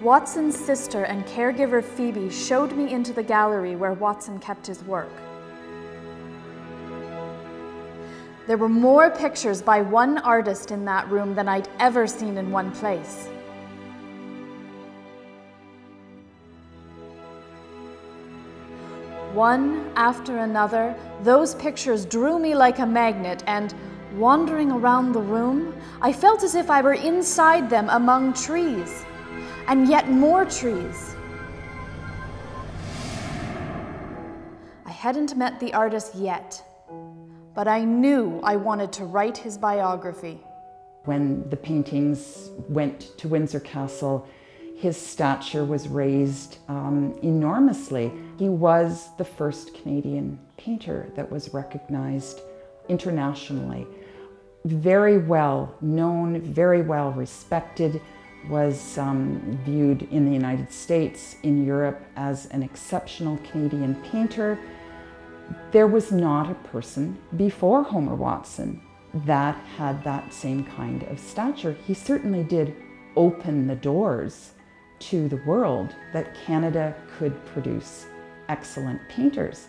Watson's sister and caregiver Phoebe showed me into the gallery where Watson kept his work. There were more pictures by one artist in that room than I'd ever seen in one place. One after another, those pictures drew me like a magnet, and wandering around the room, I felt as if I were inside them among trees, and yet more trees. I hadn't met the artist yet, but I knew I wanted to write his biography. When the paintings went to Windsor Castle, his stature was raised um, enormously. He was the first Canadian painter that was recognized internationally. Very well known, very well respected, was um, viewed in the United States, in Europe, as an exceptional Canadian painter. There was not a person before Homer Watson that had that same kind of stature. He certainly did open the doors to the world that Canada could produce excellent painters.